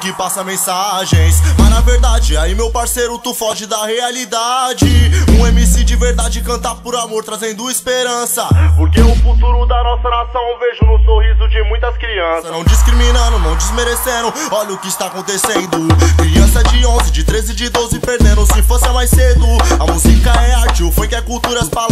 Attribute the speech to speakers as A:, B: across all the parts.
A: que passa mensagens. Mas na verdade, aí meu parceiro, tu foge da realidade. Um MC de verdade canta por amor, trazendo esperança.
B: Porque o futuro da nossa nação vejo no sorriso de muitas crianças.
A: Não discriminando, não desmerecendo, olha o que está acontecendo. Criança de 11, de 13, de 12 perdendo. Sua infância mais cedo A música é arte, o funk é cultura, as palavras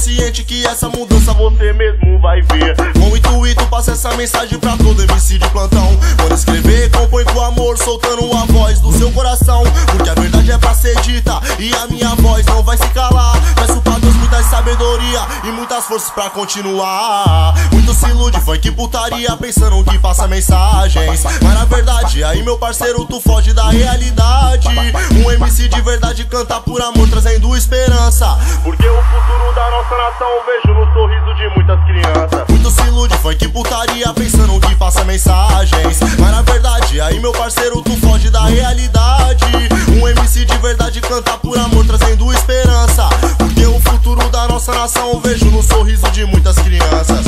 A: consciente que essa mudança
B: você mesmo vai ver.
A: Com o intuito, passa essa mensagem pra todo MC de plantão. Quando escrever, compõe com amor, soltando a voz do seu coração. Porque a verdade é pra ser dita e a minha voz não vai se calar. Peço pra Deus muita sabedoria e muitas forças pra continuar. Muito se ilude, que putaria, pensando que passa mensagens. Mas na verdade, aí meu parceiro, tu foge da realidade. Um MC de verdade canta por amor, trazendo esperança.
B: Porque nossa nação vejo no sorriso de muitas crianças.
A: Muito se foi que putaria, pensando que passa mensagens. Mas na verdade, aí meu parceiro, tu foge da realidade. Um MC de verdade canta por amor, trazendo esperança. Porque o futuro da nossa nação vejo no sorriso de muitas crianças